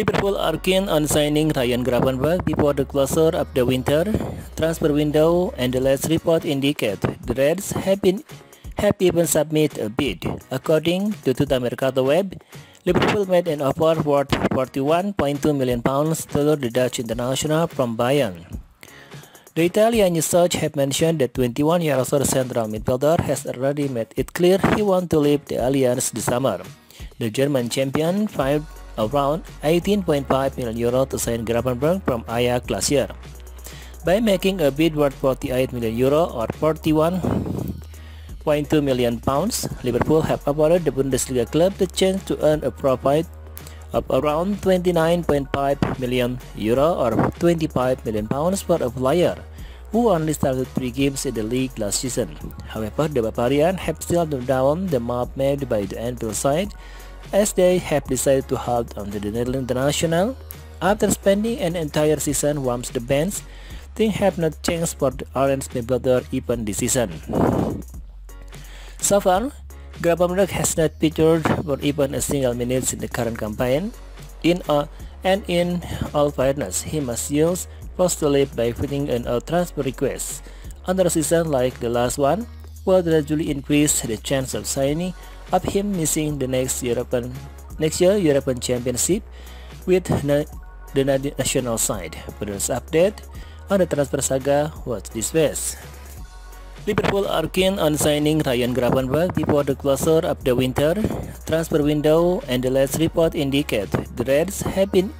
Liverpool are keen on signing Ryan Gravenberch before the closure of the winter transfer window and the latest report indicate the Reds have, been, have even submitted a bid. According to Tutto Mercato Web, Liverpool made an offer worth 41.2 million pounds to the Dutch international from Bayern. The Italian news search have mentioned that 21-year-old central midfielder has already made it clear he wants to leave the Allianz this summer. The German champion filed around 18.5 million euro to sign Gravenberch from Ajax last year. By making a bid worth 48 million euro or 41.2 million pounds, Liverpool have awarded the Bundesliga club the chance to earn a profit of around 29.5 million euro or 25 million pounds for a player who only started three games in the league last season. However, the Bavarian have still down the map made by the Anfield side as they have decided to halt on the Netherlands international. After spending an entire season once the bench, things have not changed for the Orange midfielder even this season. So far, Gravenberch has not featured for even a single minute in the current campaign. In a, and in all fairness, he must use forced to leave by filling in a transfer request. Under a season like the last one will gradually increase the chance of signing of him missing the next European next year European Championship with na the national side. Further update on the transfer saga watch this space. Liverpool are keen on signing Ryan Gravenberch before the closure of the winter transfer window and the latest report indicate the Reds have been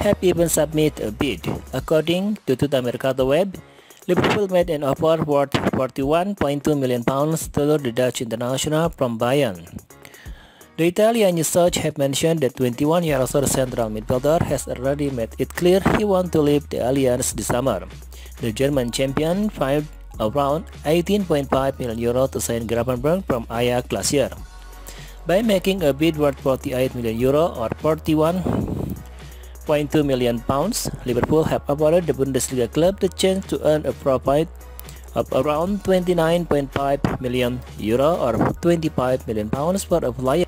have even submitted a bid. According to Tutto Mercato Web, Liverpool made an offer worth 41.2 million pounds to lure the Dutch international from Bayern. The Italian search have mentioned that 21-year-old central midfielder has already made it clear he wants to leave the Allianz this summer. The German champion filed around 18.5 million euro to sign Gravenberch from Ajax last year. By making a bid worth 48 million euro or 41 0.2 million pounds, Liverpool have awarded the Bundesliga club the chance to earn a profit of around 29.5 million euro or 25 million pounds for a player